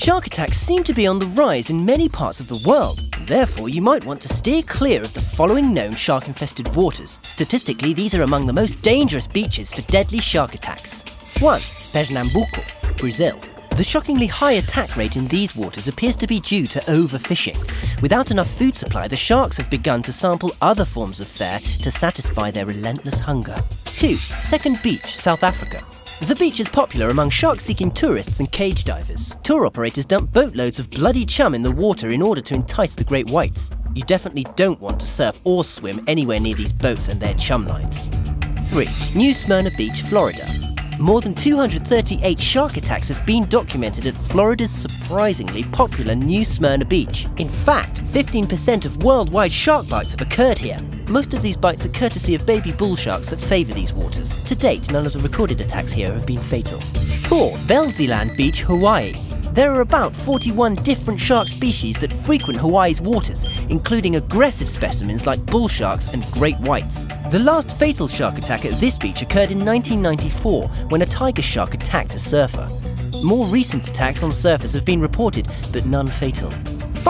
Shark attacks seem to be on the rise in many parts of the world. Therefore, you might want to steer clear of the following known shark-infested waters. Statistically, these are among the most dangerous beaches for deadly shark attacks. 1. Pernambuco, Brazil. The shockingly high attack rate in these waters appears to be due to overfishing. Without enough food supply, the sharks have begun to sample other forms of fare to satisfy their relentless hunger. 2. Second Beach, South Africa. The beach is popular among shark-seeking tourists and cage divers. Tour operators dump boatloads of bloody chum in the water in order to entice the great whites. You definitely don't want to surf or swim anywhere near these boats and their chum lines. 3. New Smyrna Beach, Florida. More than 238 shark attacks have been documented at Florida's surprisingly popular New Smyrna Beach. In fact, 15% of worldwide shark bites have occurred here. Most of these bites are courtesy of baby bull sharks that favour these waters. To date, none of the recorded attacks here have been fatal. 4. Velzyland Beach, Hawaii. There are about 41 different shark species that frequent Hawaii's waters, including aggressive specimens like bull sharks and great whites. The last fatal shark attack at this beach occurred in 1994 when a tiger shark attacked a surfer. More recent attacks on surfers have been reported, but none fatal.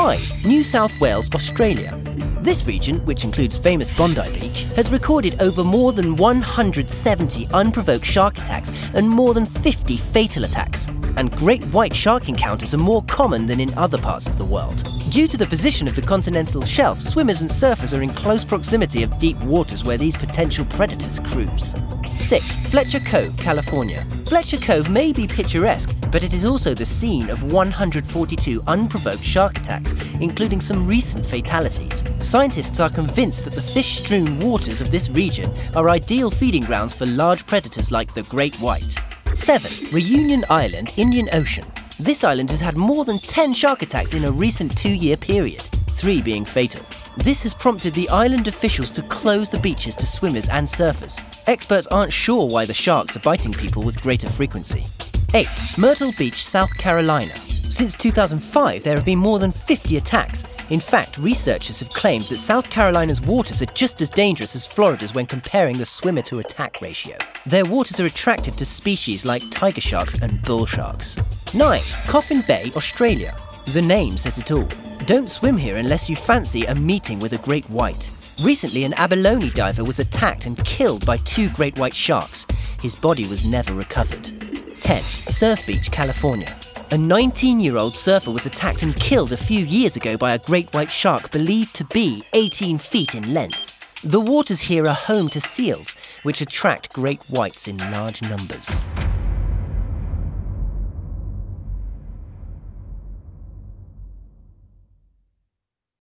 5. New South Wales, Australia. This region, which includes famous Bondi Beach, has recorded over more than 170 unprovoked shark attacks and more than 50 fatal attacks. And great white shark encounters are more common than in other parts of the world. Due to the position of the continental shelf, swimmers and surfers are in close proximity of deep waters where these potential predators cruise. 6. Fletcher Cove, California. Fletcher Cove may be picturesque, but it is also the scene of 142 unprovoked shark attacks, including some recent fatalities. Scientists are convinced that the fish-strewn waters of this region are ideal feeding grounds for large predators like the great white. 7. Reunion Island, Indian Ocean. This island has had more than 10 shark attacks in a recent two-year period, three being fatal. This has prompted the island officials to close the beaches to swimmers and surfers. Experts aren't sure why the sharks are biting people with greater frequency. 8. Myrtle Beach, South Carolina. Since 2005, there have been more than 50 attacks. In fact, researchers have claimed that South Carolina's waters are just as dangerous as Florida's when comparing the swimmer to attack ratio. Their waters are attractive to species like tiger sharks and bull sharks. 9. Coffin Bay, Australia. The name says it all. Don't swim here unless you fancy a meeting with a great white. Recently, an abalone diver was attacked and killed by two great white sharks. His body was never recovered. 10. Surf Beach, California. A 19 year old surfer was attacked and killed a few years ago by a great white shark believed to be 18 feet in length. The waters here are home to seals, which attract great whites in large numbers.